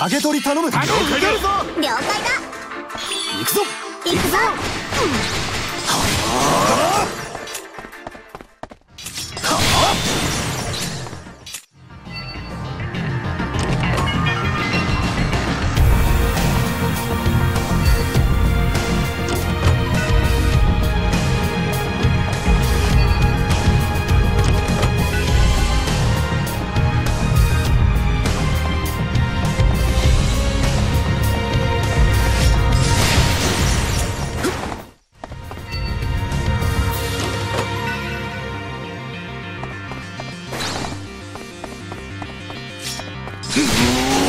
ハゲ取り頼む。了解だ了解だ。行くぞ。行くぞ。こ Uhum.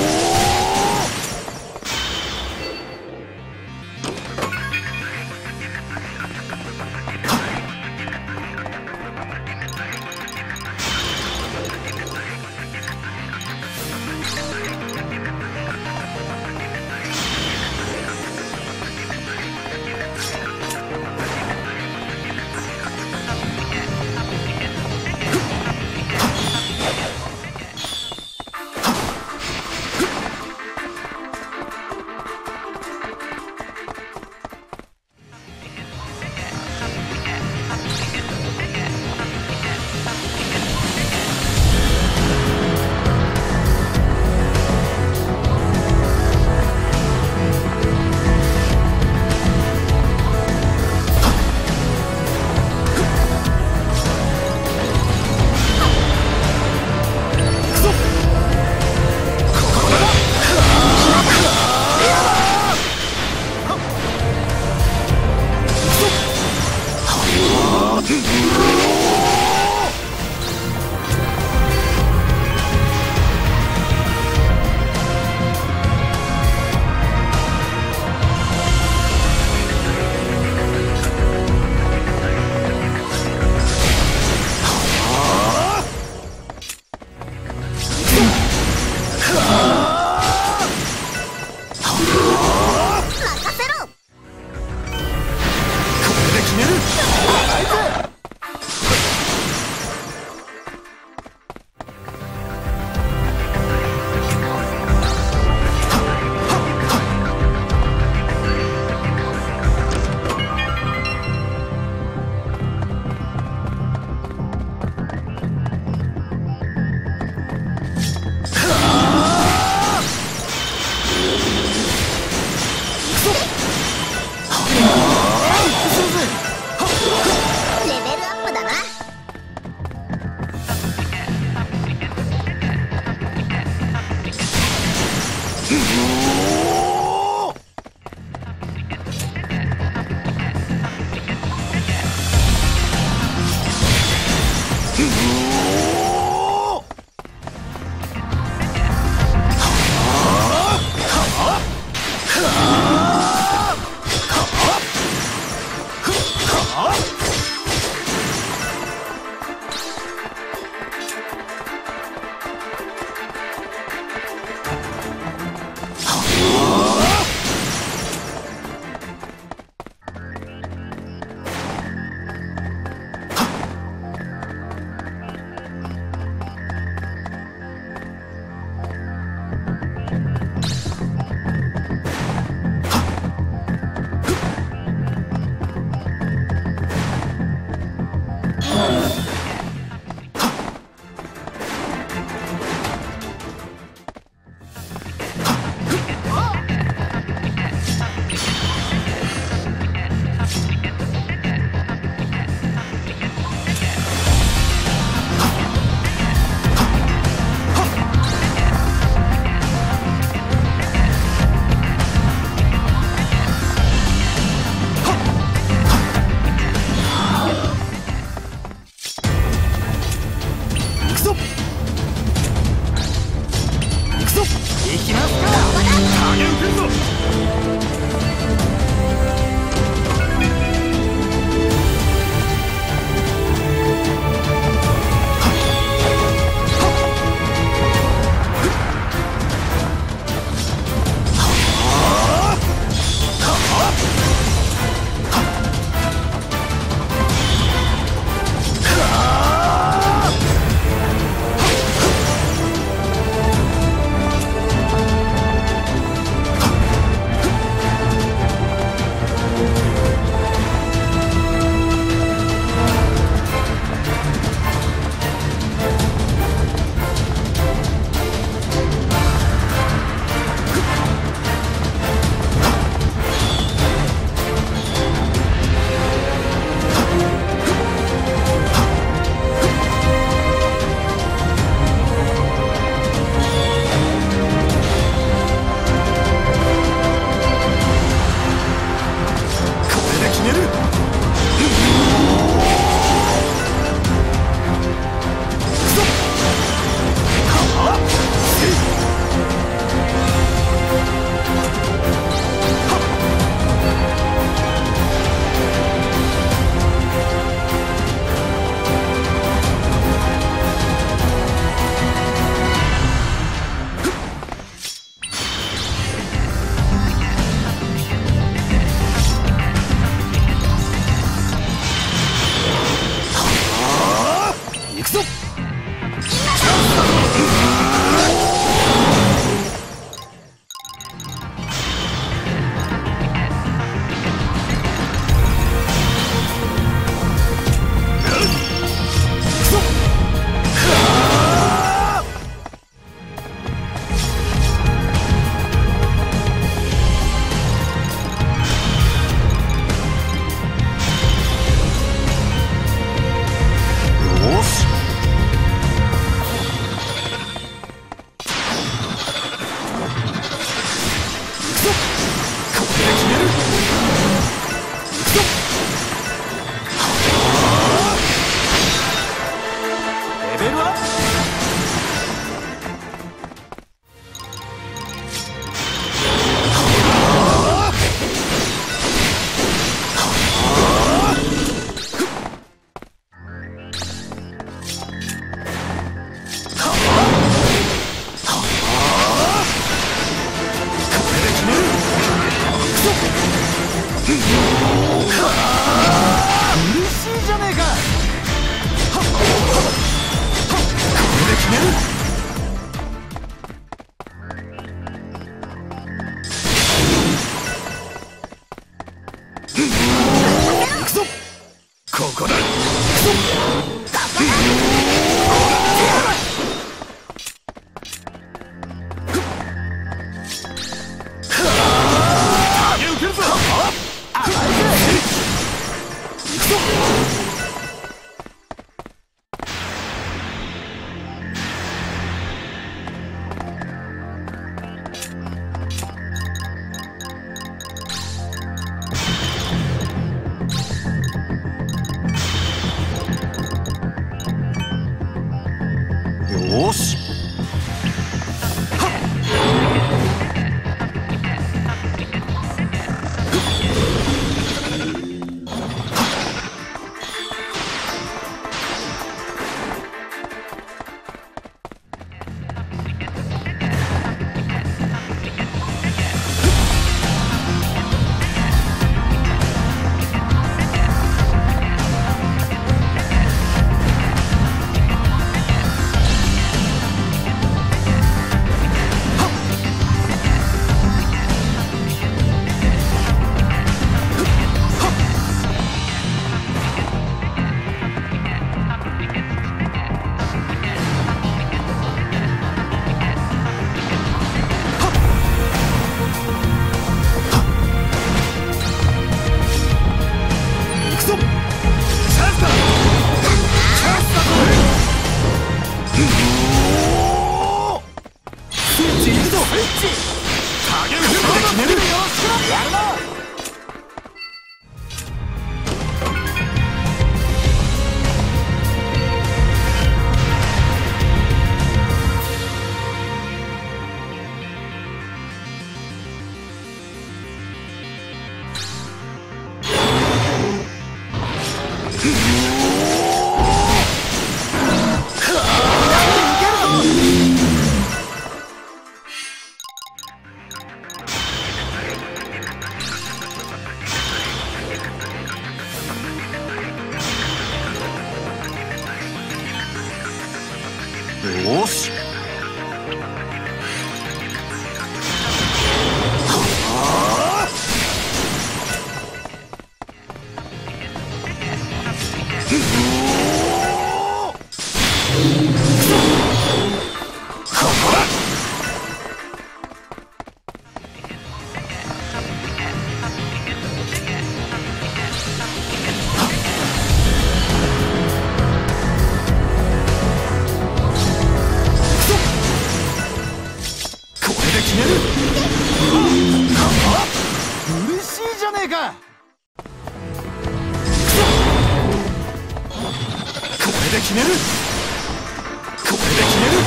決める。これで決める。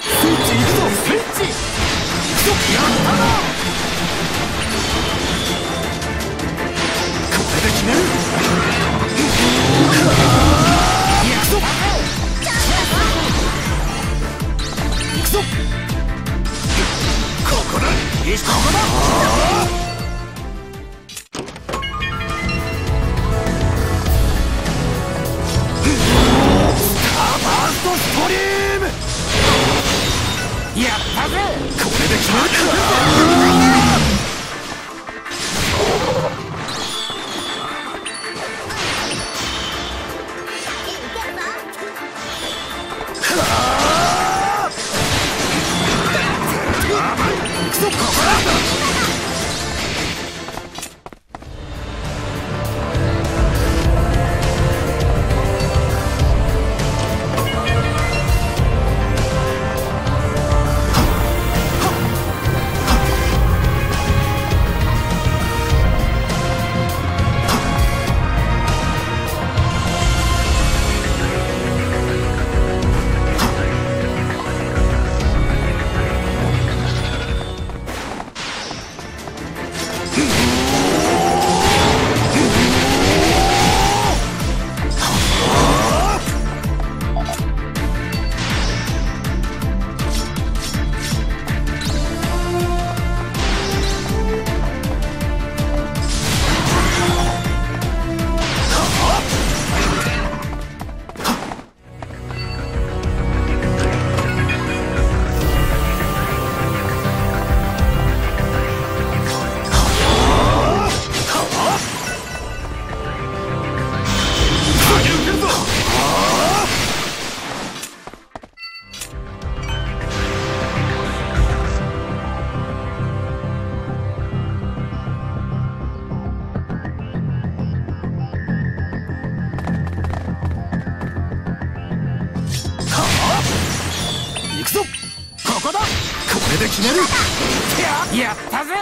スイッチ行くぞスイッチ行くぞやったなここだ。ここだ。やったぜ。これで決まるか。ったぜ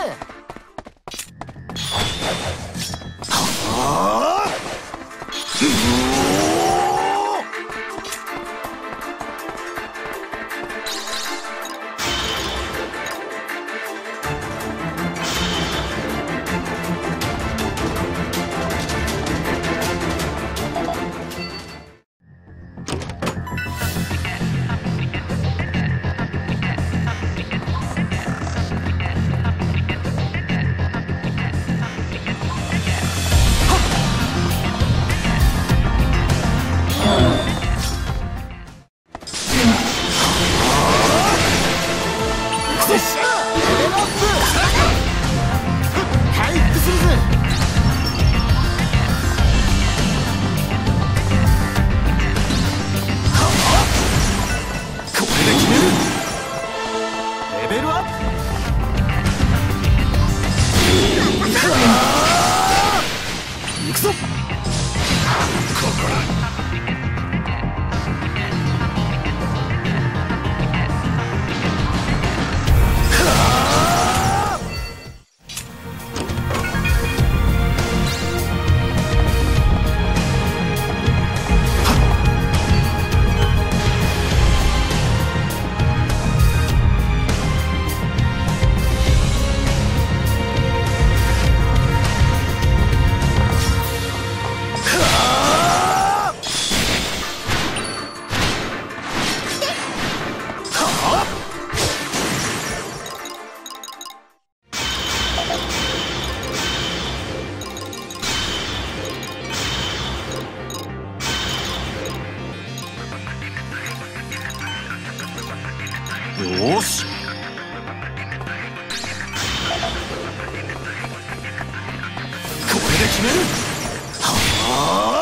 Oh!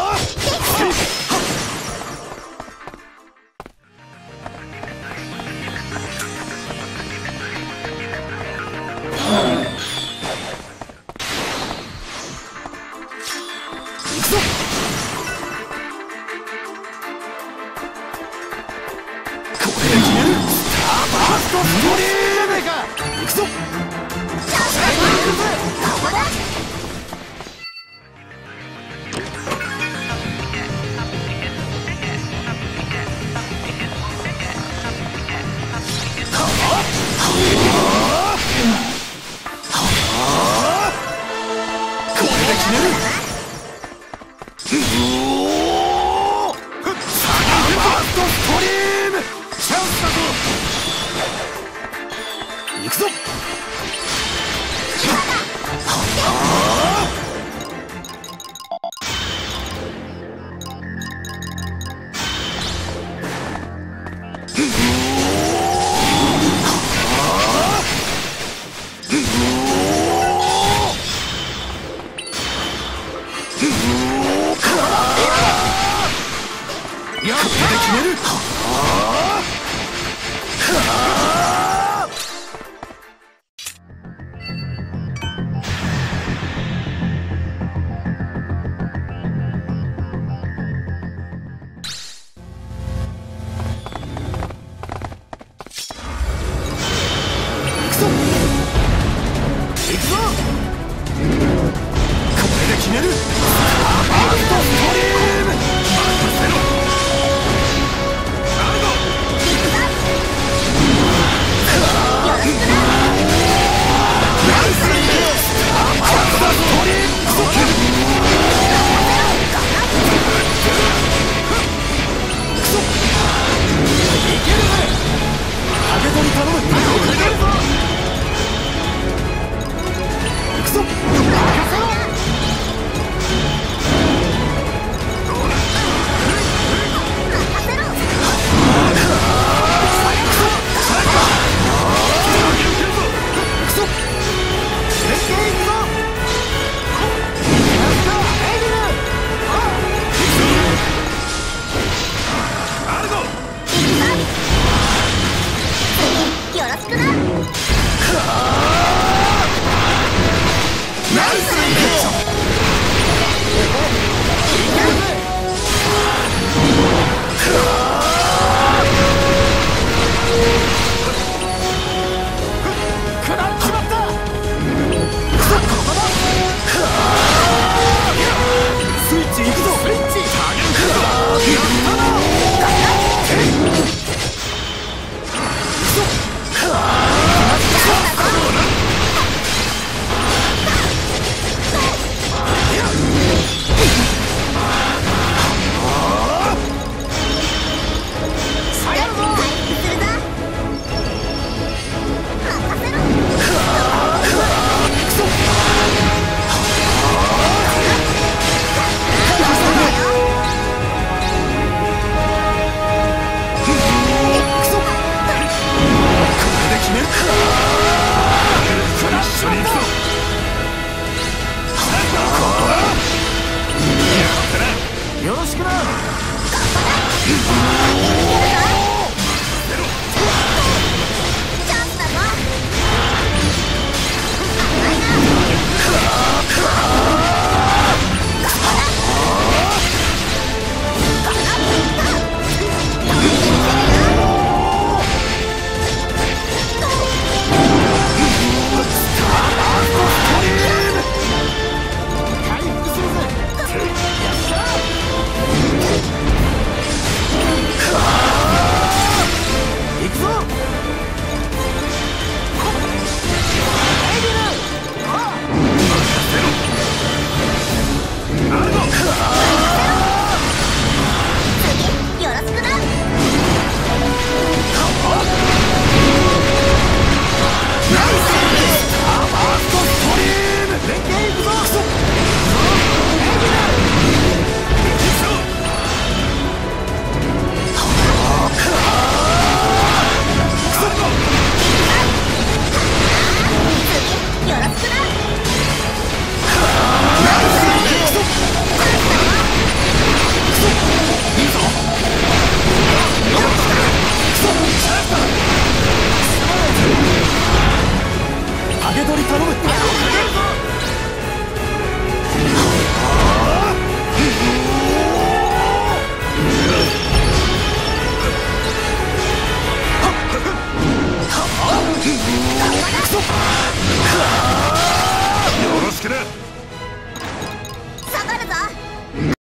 News.